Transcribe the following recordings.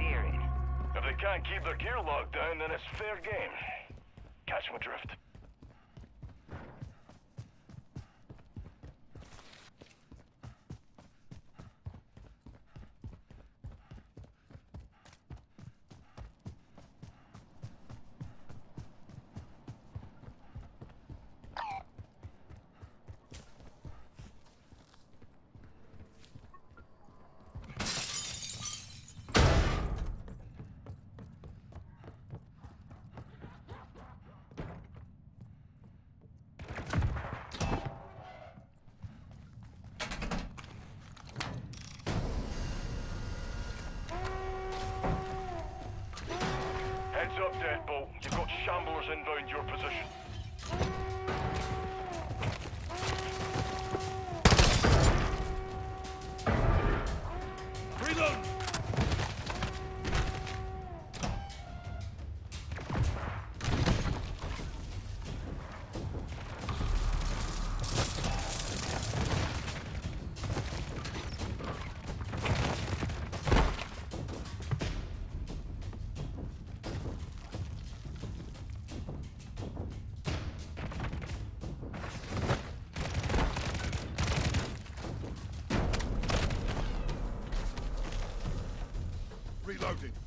steering. If they can't keep their gear locked down, then it's fair game. Catch my drift. Reloading.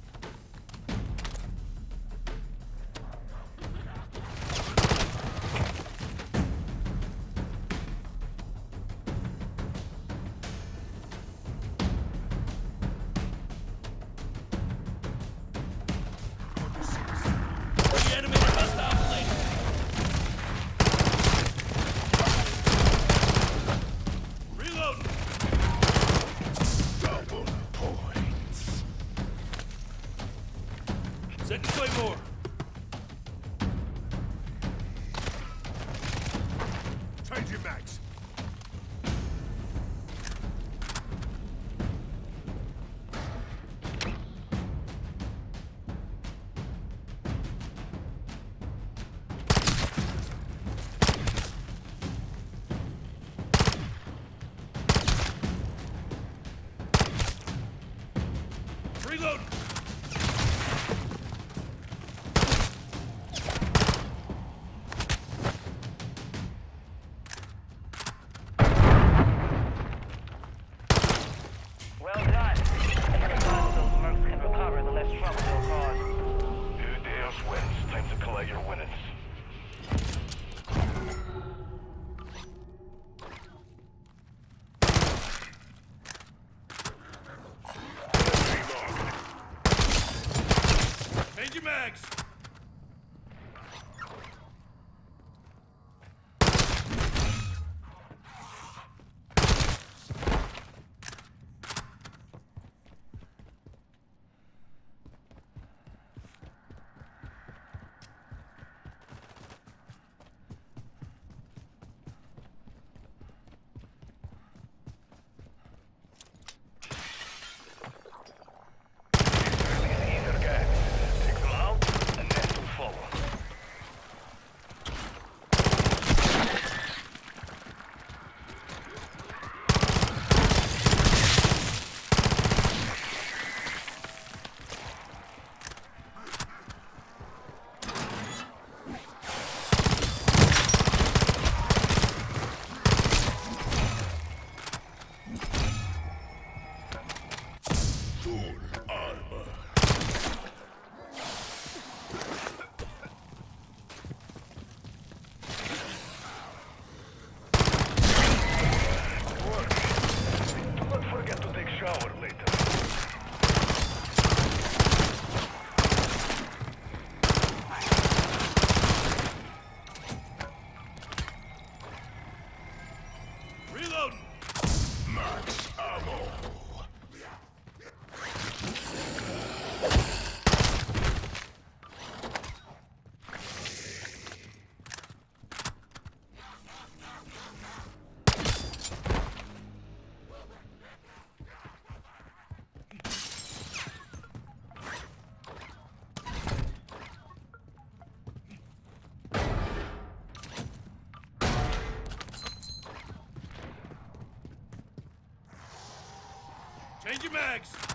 Digimags!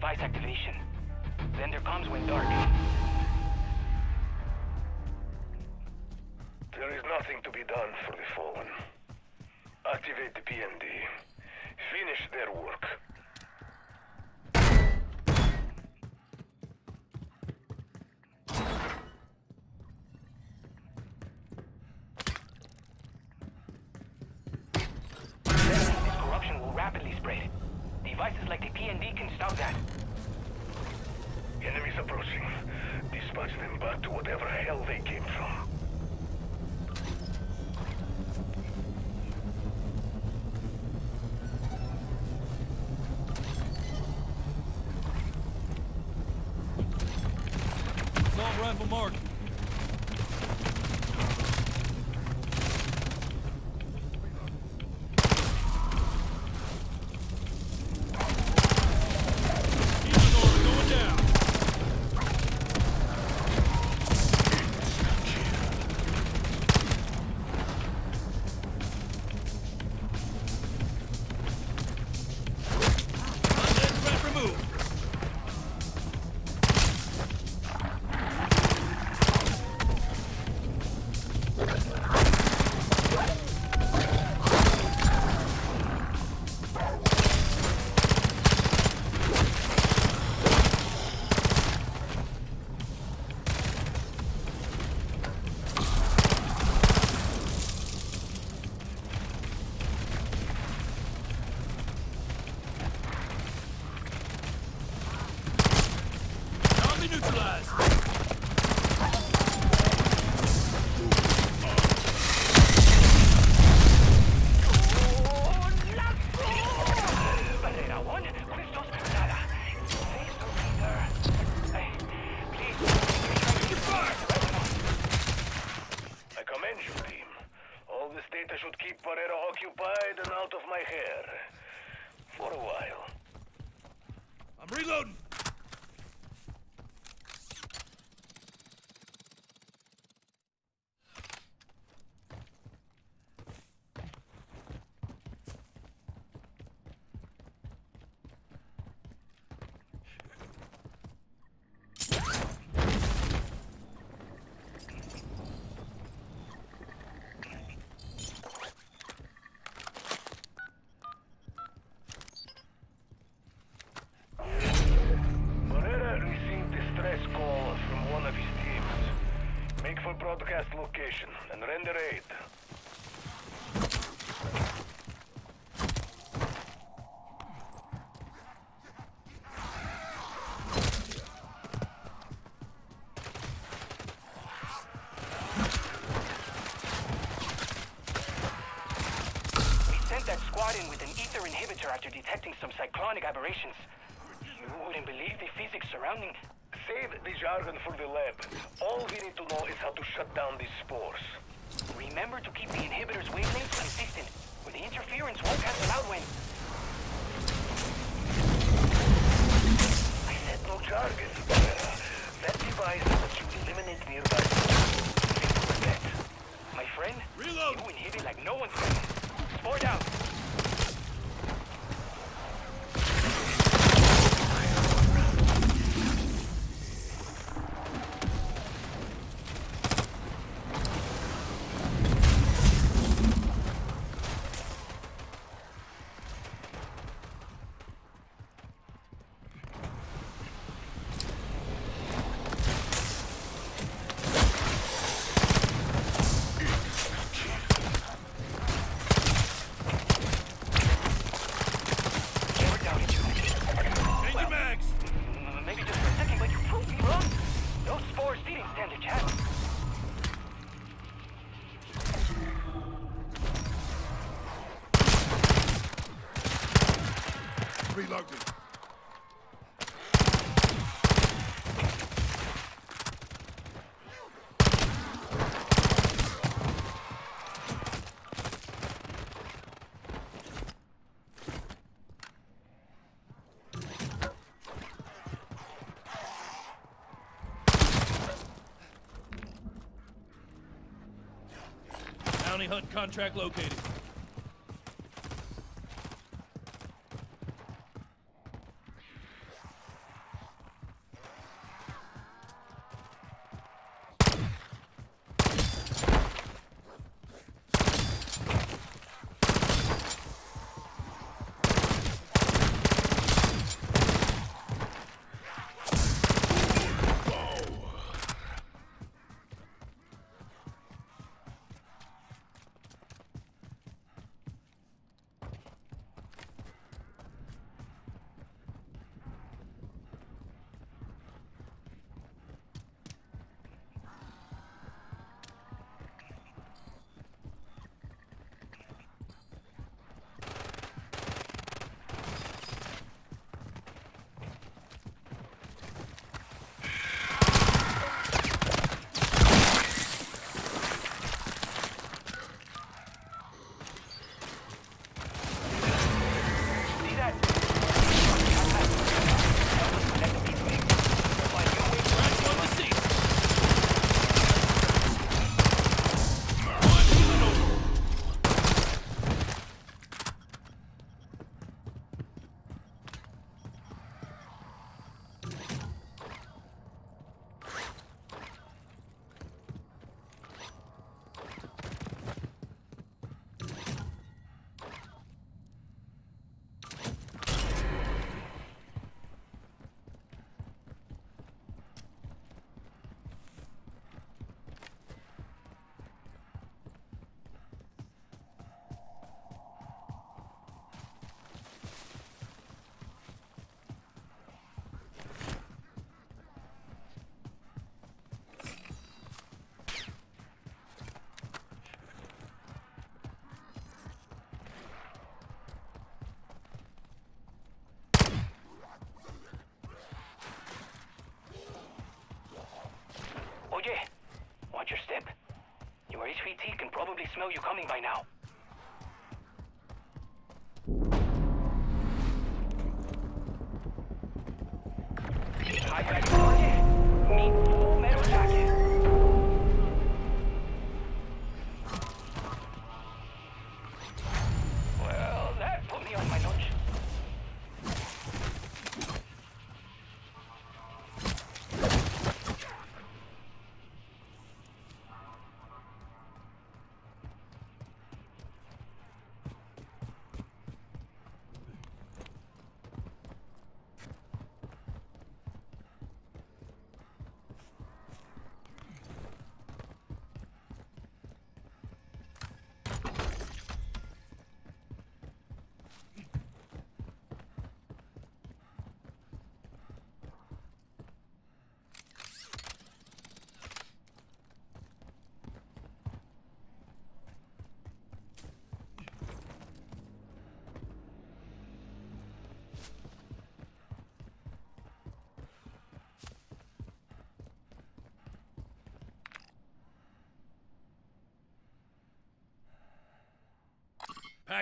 Device activation. Then there comes when dark. There is nothing to be done for the fallen. Activate the PMD. Finish their work. Rifle marked. Broadcast location and render aid. We sent that squad in with an Aether inhibitor after detecting some cyclonic aberrations. You wouldn't believe the physics surrounding. Save the jargon for the lab. All we need to know is how to shut down these spores. Remember to keep the inhibitor's wavelengths consistent, or the interference won't cancel out when... I said no jargon, uh, That device lets you eliminate nearby spores. My friend, Reload. you inhibit like no one's business. Spore down. Hunt contract located. HVT can probably smell you coming by now. High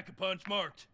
Pack a punch marked.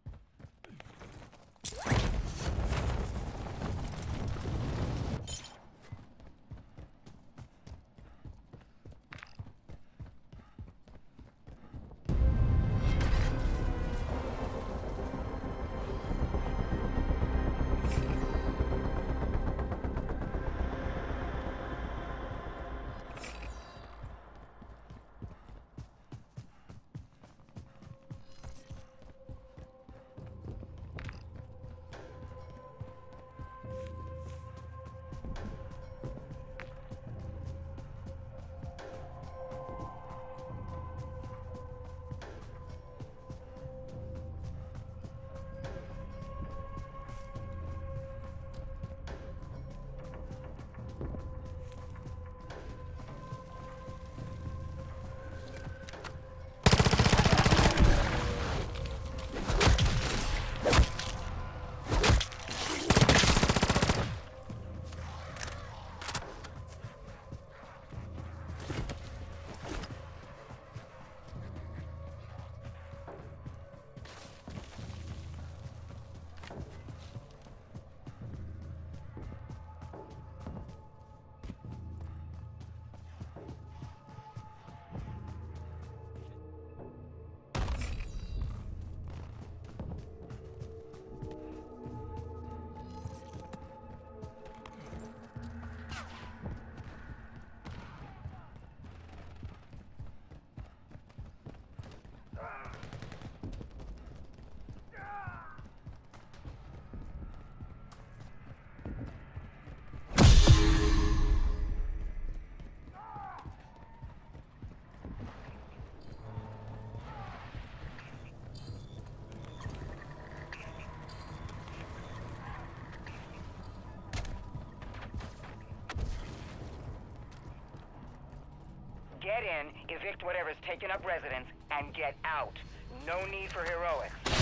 Evict whatever's taking up residence, and get out. No need for heroics.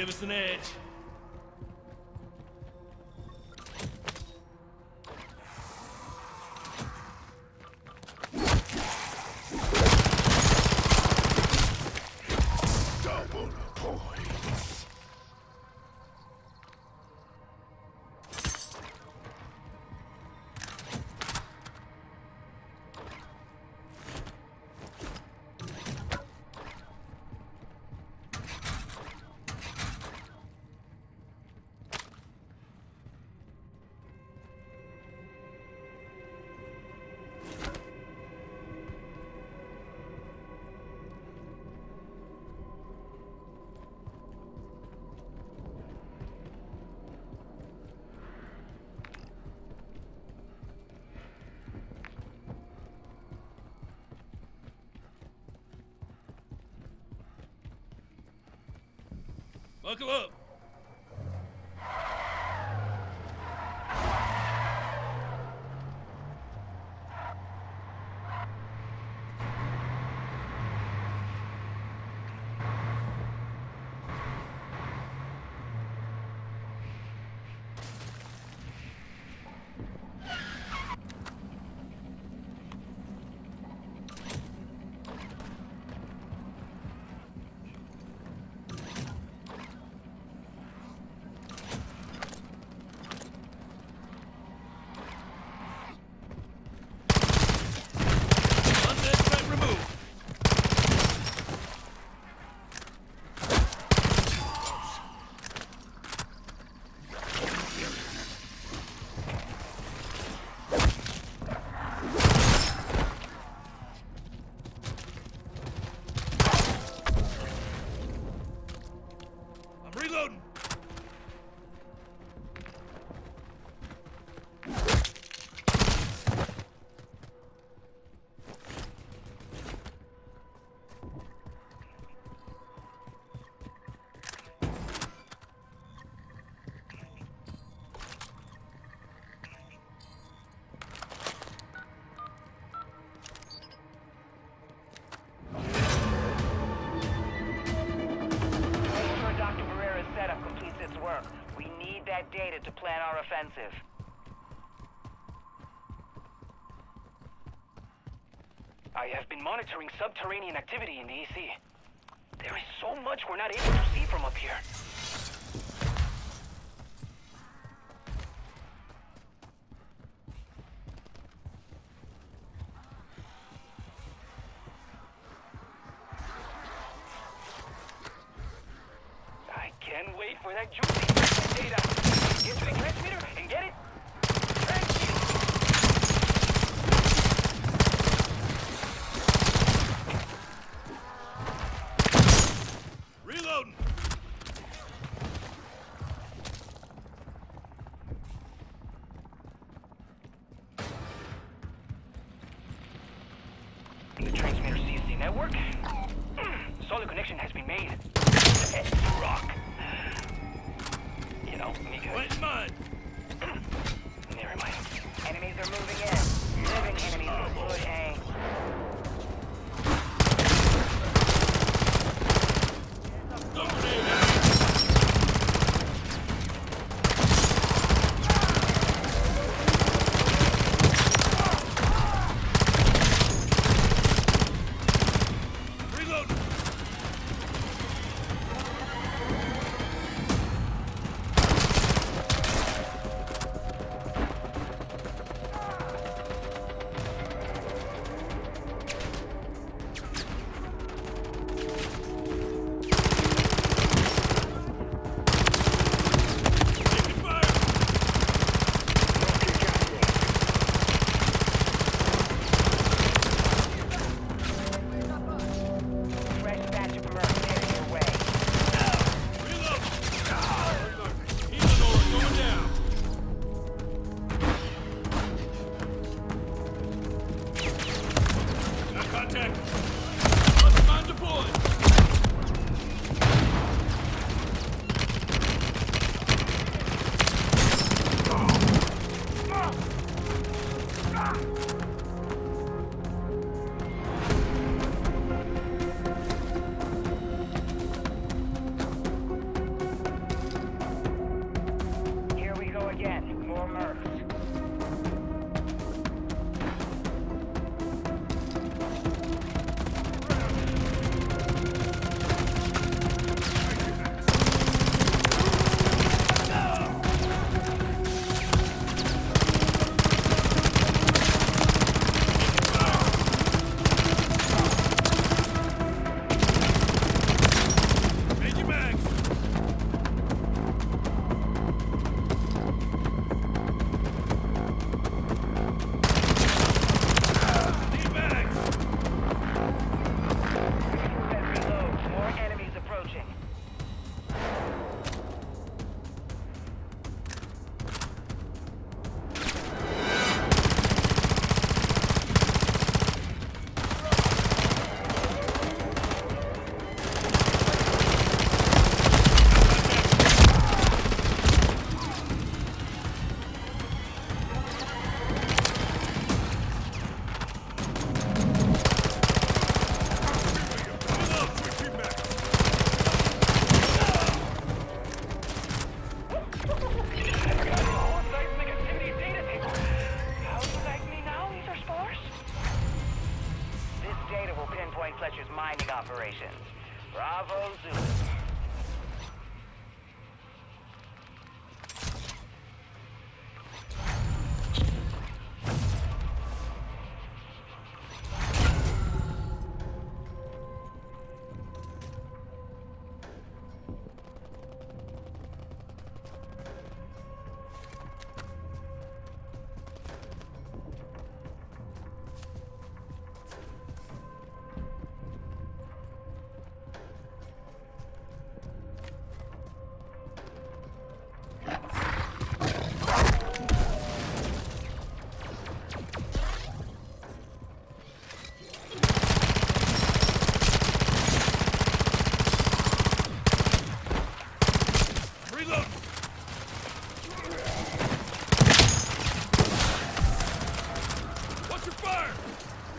give us an edge. Buckle up. I have been monitoring subterranean activity in the EC. There is so much we're not able to...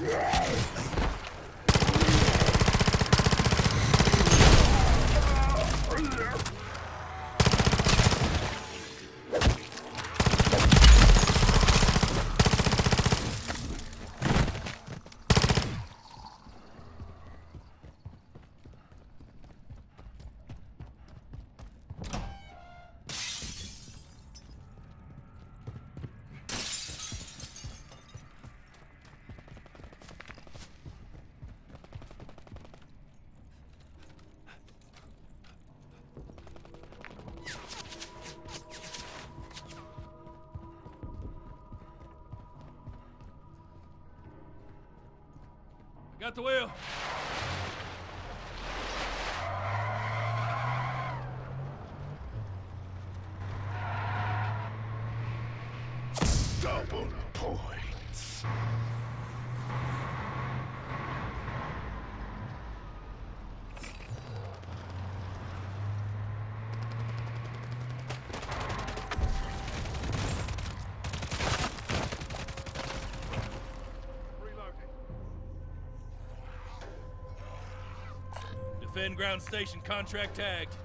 fire. Got the wheel. Ground station contract tagged.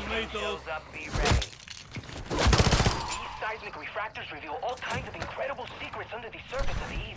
fucking. Up, be ready. These seismic refractors reveal all kinds of incredible secrets under the surface of the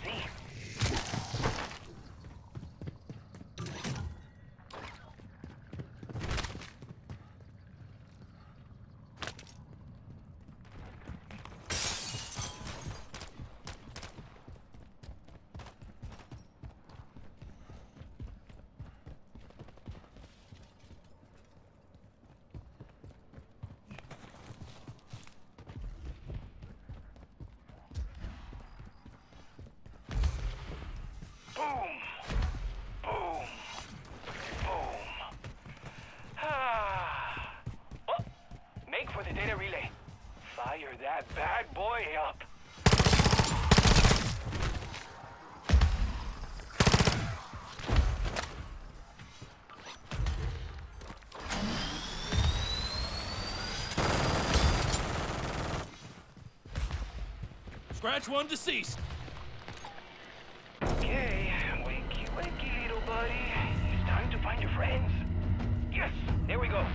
Scratch one deceased. Yay. Wakey, wakey, little buddy. It's time to find your friends. Yes, there we go.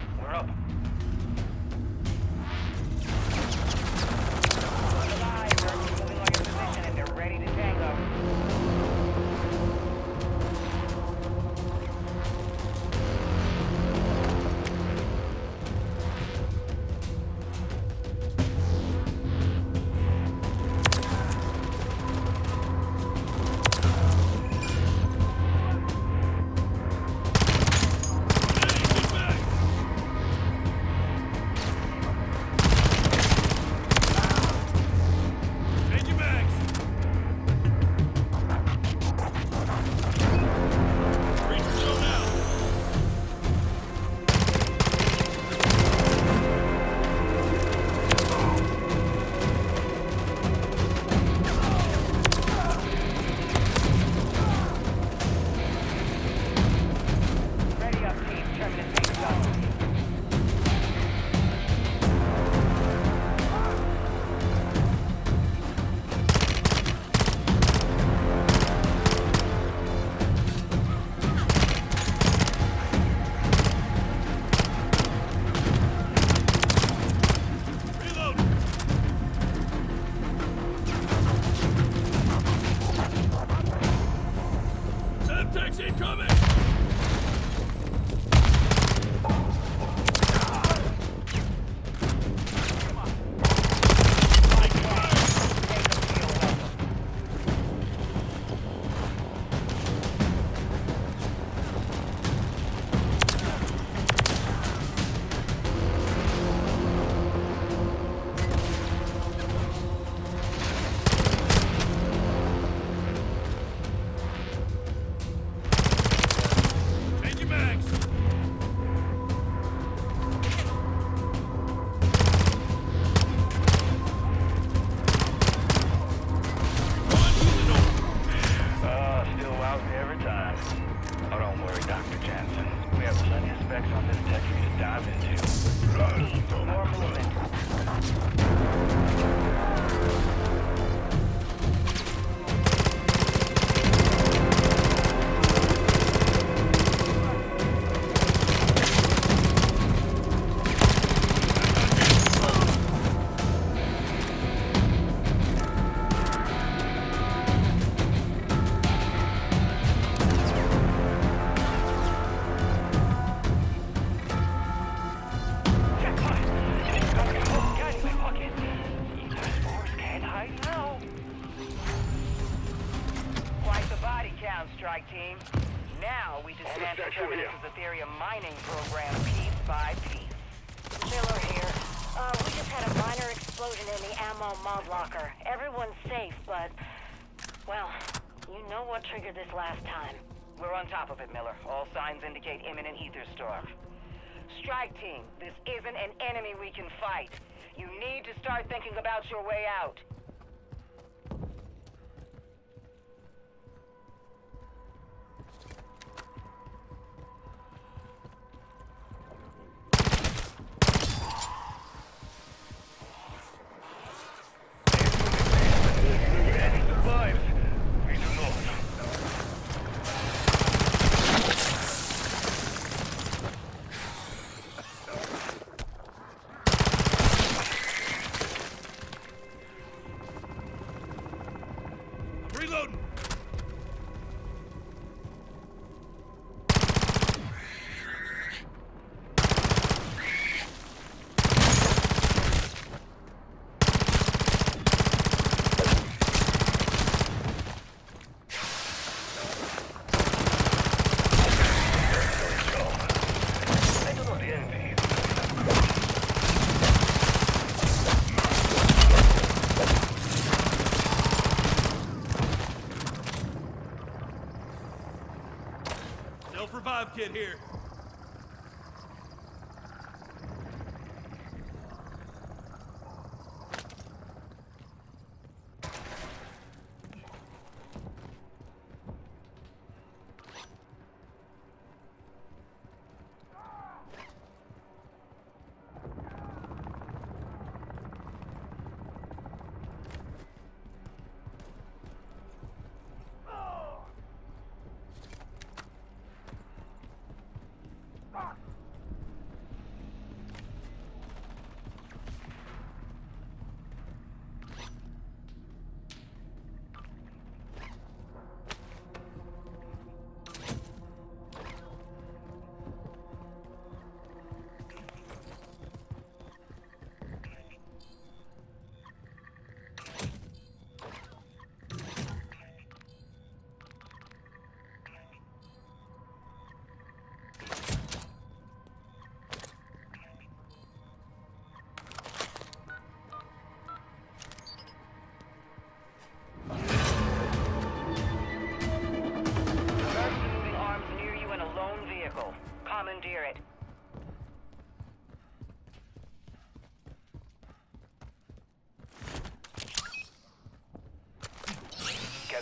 triggered this last time. We're on top of it, Miller. All signs indicate imminent Aether storm. Strike team, this isn't an enemy we can fight. You need to start thinking about your way out.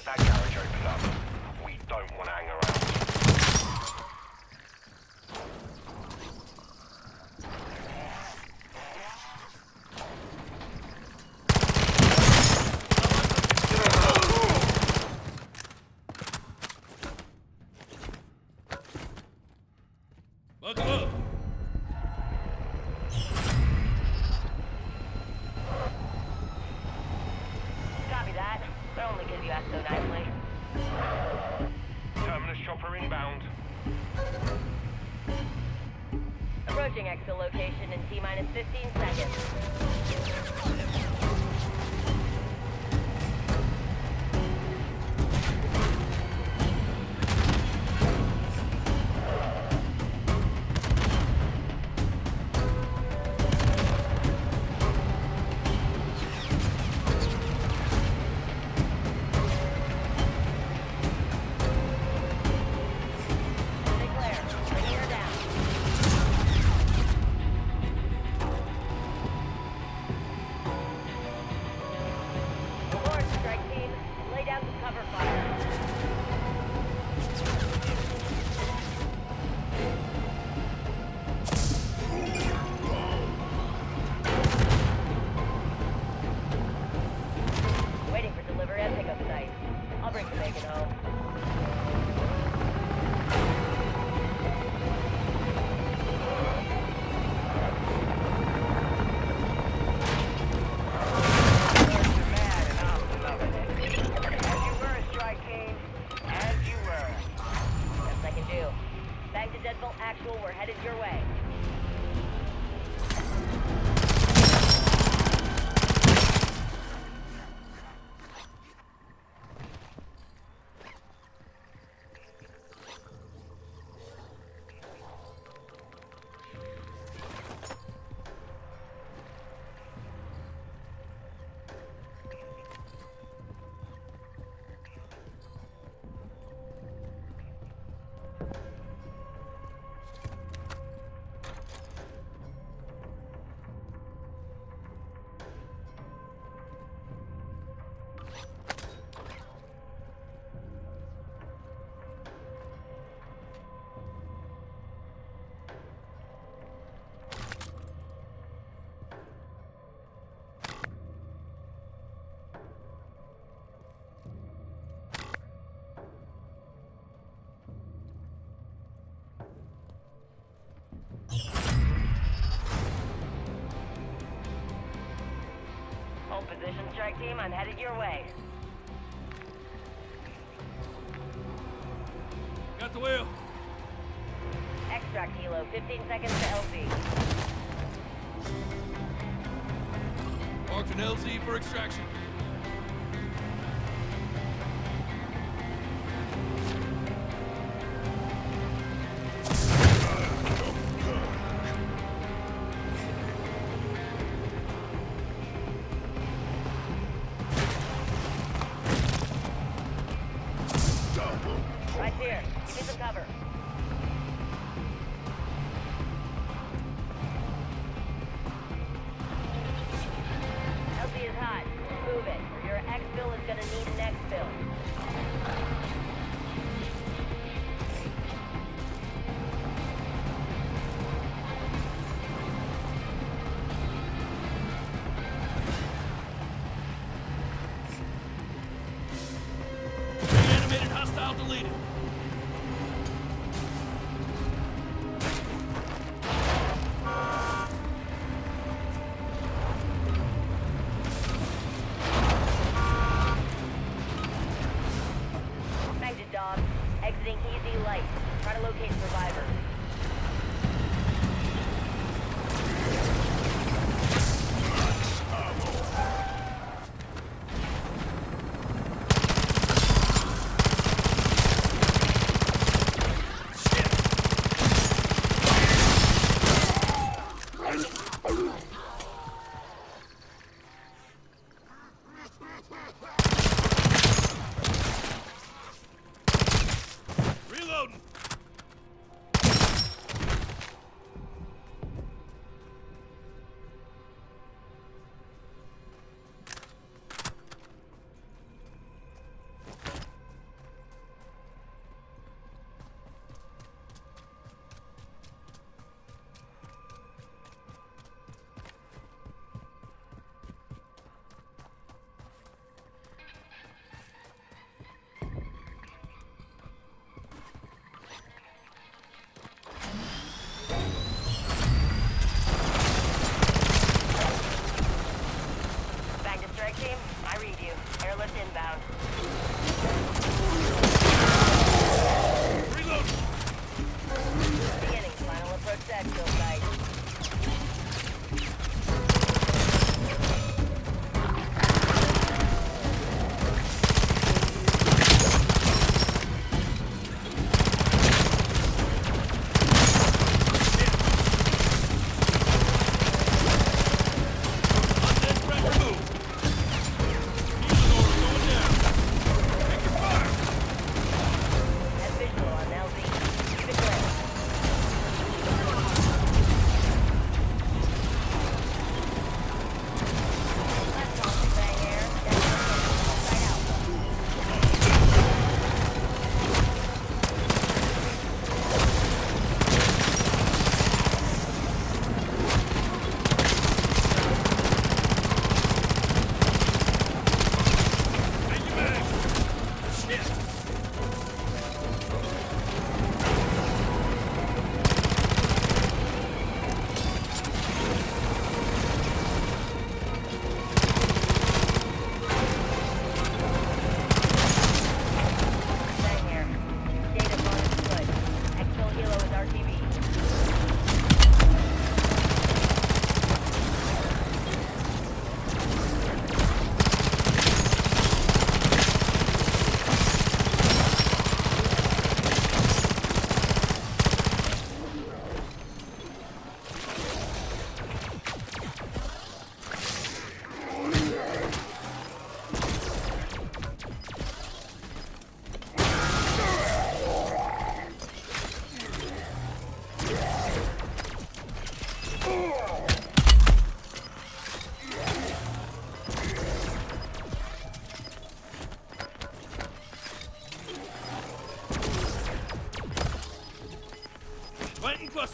back down. team, I'm headed your way. Got the wheel. Extract helo, 15 seconds to LZ. Marked an LZ for extraction. leading.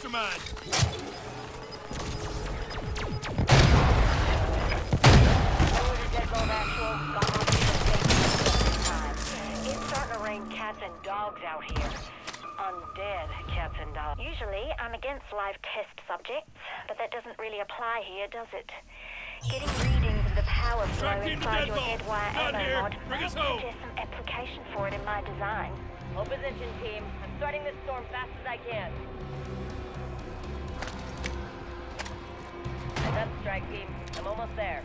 mastermind. Strike team. I'm almost there.